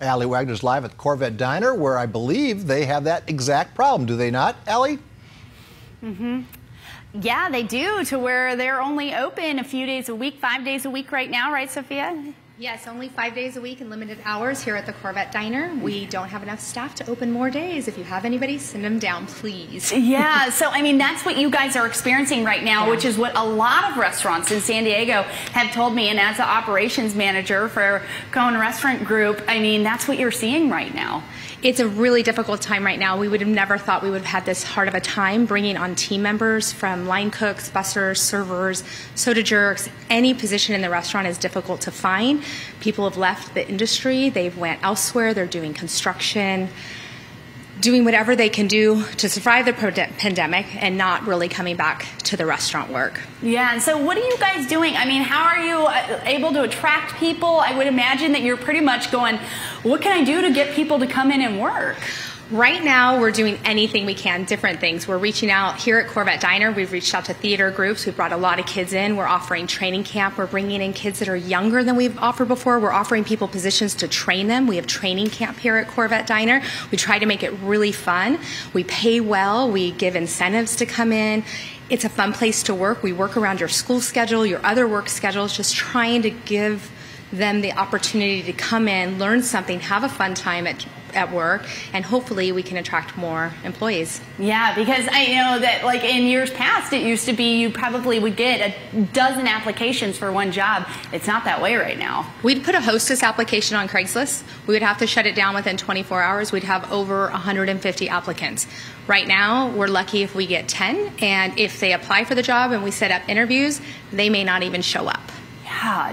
Allie Wagner's live at the Corvette Diner, where I believe they have that exact problem, do they not, Allie? Mm-hmm. Yeah, they do, to where they're only open a few days a week, five days a week right now, right, Sophia? Yes, only five days a week and limited hours here at the Corvette Diner. We don't have enough staff to open more days. If you have anybody, send them down, please. yeah, so I mean, that's what you guys are experiencing right now, yeah. which is what a lot of restaurants in San Diego have told me. And as an operations manager for Cohn Restaurant Group, I mean, that's what you're seeing right now. It's a really difficult time right now. We would have never thought we would have had this hard of a time bringing on team members from line cooks, bussers, servers, soda jerks. Any position in the restaurant is difficult to find. People have left the industry, they've went elsewhere, they're doing construction, doing whatever they can do to survive the pandemic and not really coming back to the restaurant work. Yeah, and so what are you guys doing? I mean, how are you uh, able to attract people? I would imagine that you're pretty much going, what can I do to get people to come in and work? Right now, we're doing anything we can, different things. We're reaching out here at Corvette Diner. We've reached out to theater groups. We've brought a lot of kids in. We're offering training camp. We're bringing in kids that are younger than we've offered before. We're offering people positions to train them. We have training camp here at Corvette Diner. We try to make it really fun. We pay well. We give incentives to come in. It's a fun place to work. We work around your school schedule, your other work schedules, just trying to give them the opportunity to come in, learn something, have a fun time at, at work, and hopefully we can attract more employees. Yeah, because I know that like in years past, it used to be you probably would get a dozen applications for one job. It's not that way right now. We'd put a hostess application on Craigslist. We would have to shut it down within 24 hours. We'd have over 150 applicants. Right now, we're lucky if we get 10, and if they apply for the job and we set up interviews, they may not even show up.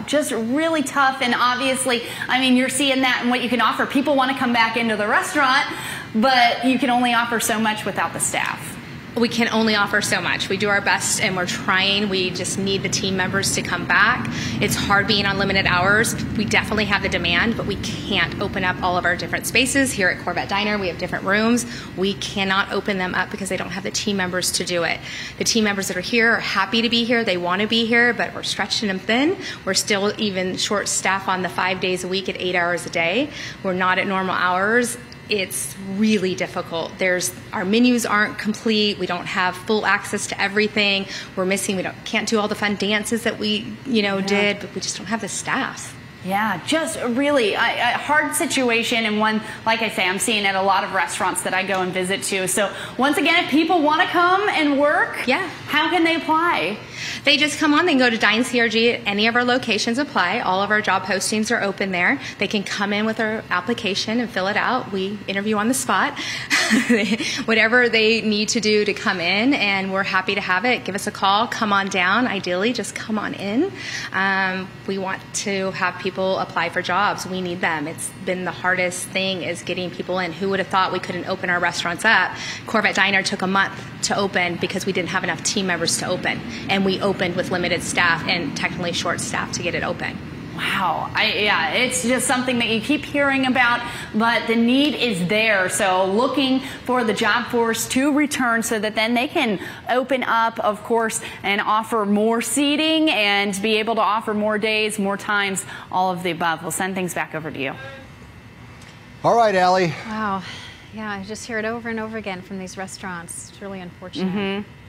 Just really tough. And obviously, I mean, you're seeing that and what you can offer. People want to come back into the restaurant, but you can only offer so much without the staff we can only offer so much. We do our best and we're trying. We just need the team members to come back. It's hard being on limited hours. We definitely have the demand, but we can't open up all of our different spaces. Here at Corvette Diner, we have different rooms. We cannot open them up because they don't have the team members to do it. The team members that are here are happy to be here. They want to be here, but we're stretching them thin. We're still even short staff on the five days a week at eight hours a day. We're not at normal hours it's really difficult. There's our menus aren't complete. We don't have full access to everything. We're missing. We don't can't do all the fun dances that we you know yeah. did, but we just don't have the staff. Yeah, just really a, a, hard situation and one, like I say, I'm seeing at a lot of restaurants that I go and visit to. So once again, if people want to come and work, yeah, how can they apply? They just come on, they can go to Dine CRG at any of our locations, apply. All of our job postings are open there. They can come in with their application and fill it out. We interview on the spot. Whatever they need to do to come in, and we're happy to have it. Give us a call, come on down. Ideally, just come on in. Um, we want to have people apply for jobs. We need them. It's been the hardest thing is getting people in. Who would have thought we couldn't open our restaurants up? Corvette Diner took a month to open because we didn't have enough team members to open. And we opened with limited staff and technically short staff to get it open. Wow. I, yeah, it's just something that you keep hearing about, but the need is there. So looking for the job force to return so that then they can open up, of course, and offer more seating and be able to offer more days, more times, all of the above. We'll send things back over to you. All right, Allie. Wow. Yeah, I just hear it over and over again from these restaurants. It's really unfortunate. Mm -hmm.